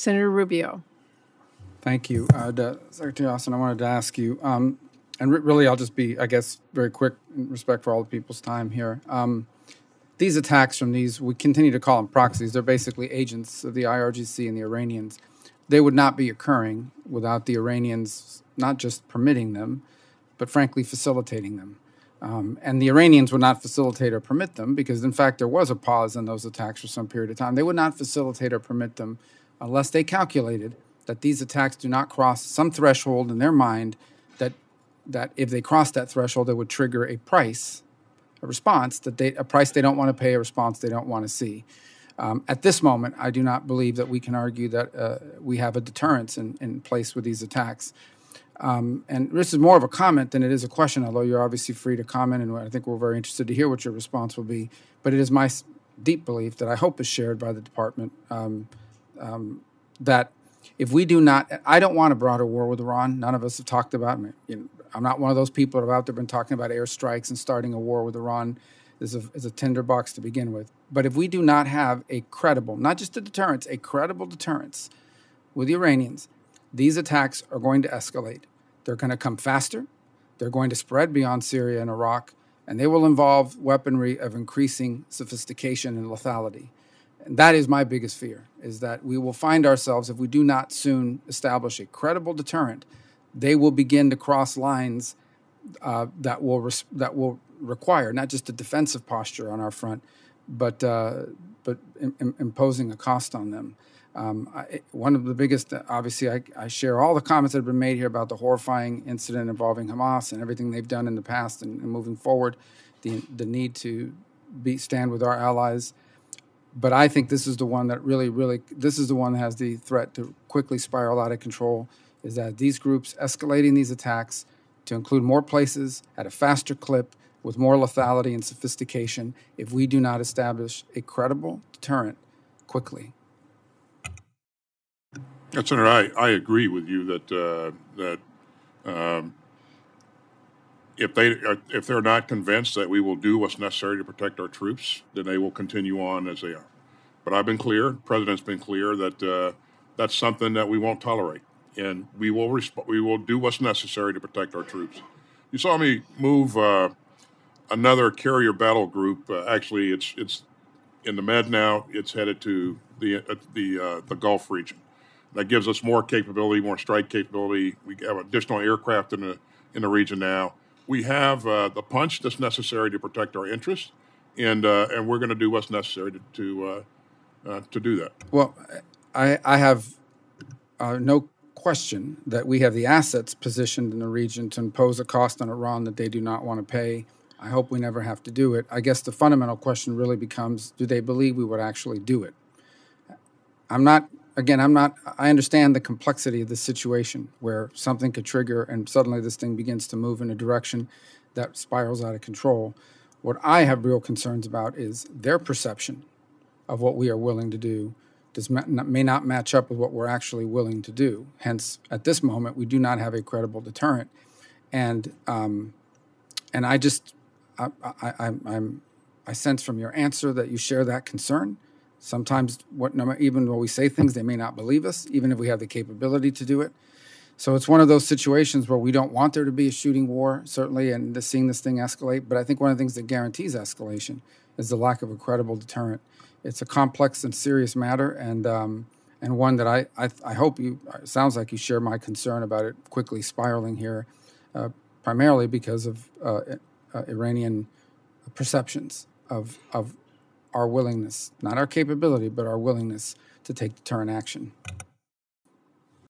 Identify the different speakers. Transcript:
Speaker 1: Senator Rubio.
Speaker 2: Thank you. Uh, Secretary Austin, I wanted to ask you, um, and re- really I'll just be, I guess, very quick in respect for all the people's time here. Um, these attacks from these, we continue to call them proxies, they're basically agents of the IRGC and the Iranians. They would not be occurring without the Iranians not just permitting them, but frankly facilitating them. Um, and the Iranians would not facilitate or permit them because, in fact, there was a pause in those attacks for some period of time. They would not facilitate or permit them unless they calculated that these attacks do not cross some threshold in their mind that that if they cross that threshold, it would trigger a price, a response that they a price they don't want to pay, a response they don't want to see. Um, at this moment, I do not believe that we can argue that uh, we have a deterrence in, in place with these attacks. Um, and this is more of a comment than it is a question, although you're obviously free to comment, and I think we're very interested to hear what your response will be. But it is my deep belief that I hope is shared by the department um, um, that if we do not, I don't want a broader war with Iran. None of us have talked about. You know, I'm not one of those people that have out there been talking about airstrikes and starting a war with Iran. Is a, is a tinderbox to begin with. But if we do not have a credible, not just a deterrence, a credible deterrence with the Iranians, these attacks are going to escalate. They're going to come faster. They're going to spread beyond Syria and Iraq, and they will involve weaponry of increasing sophistication and lethality. That is my biggest fear, is that we will find ourselves, if we do not soon establish a credible deterrent, they will begin to cross lines uh, that, will res- that will require not just a defensive posture on our front, but, uh, but Im- imposing a cost on them. Um, I, one of the biggest, obviously, I, I, share all the comments that have been made here about the horrifying incident involving Hamas and everything they've done in the past and, and moving forward, the, the need to be, stand with our allies but I think this is the one that really, really, this is the one that has the threat to quickly spiral out of control. Is that these groups escalating these attacks to include more places at a faster clip with more lethality and sophistication if we do not establish a credible deterrent quickly.
Speaker 3: Senator, I, I agree with you that uh, that um, if they are, if they're not convinced that we will do what's necessary to protect our troops, then they will continue on as they are. But I've been clear, president's been clear that uh, that's something that we won't tolerate, and we will resp- we will do what's necessary to protect our troops. You saw me move uh, another carrier battle group. Uh, actually, it's it's in the Med now. It's headed to the uh, the uh, the Gulf region. That gives us more capability, more strike capability. We have additional aircraft in the in the region now we have uh, the punch that's necessary to protect our interests, and uh, and we're going to do what's necessary to to, uh, uh, to do that.
Speaker 2: Well, I I have uh, no question that we have the assets positioned in the region to impose a cost on Iran that they do not want to pay. I hope we never have to do it. I guess the fundamental question really becomes: Do they believe we would actually do it? I'm not again, I'm not, I understand the complexity of the situation where something could trigger and suddenly this thing begins to move in a direction that spirals out of control. What I have real concerns about is their perception of what we are willing to do does may not match up with what we're actually willing to do. Hence, at this moment, we do not have a credible deterrent, and um, and I just I, I, I'm I sense from your answer that you share that concern. Sometimes, what, even when we say things, they may not believe us, even if we have the capability to do it. So it's one of those situations where we don't want there to be a shooting war, certainly, and seeing this thing escalate. But I think one of the things that guarantees escalation is the lack of a credible deterrent. It's a complex and serious matter, and um, and one that I, I, I hope you sounds like you share my concern about it quickly spiraling here, uh, primarily because of uh, uh, Iranian perceptions of of our willingness, not our capability, but our willingness to take deterrent action.